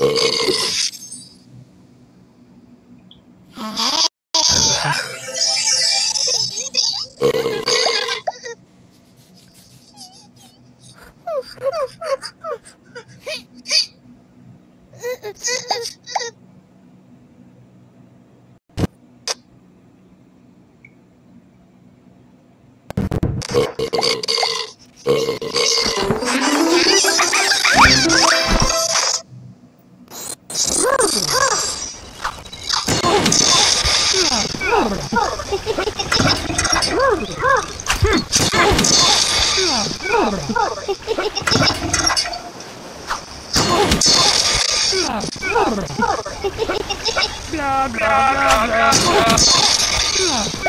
Uh... blah blah blah blah.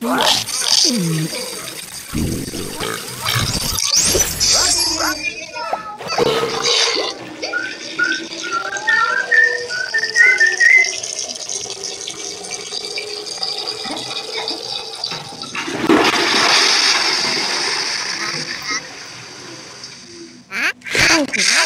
What? What?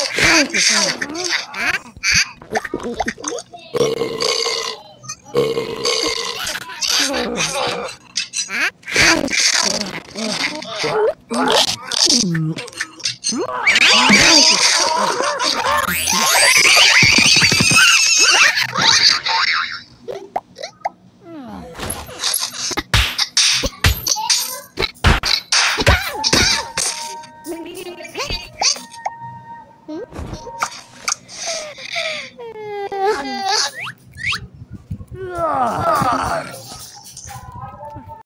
Ah!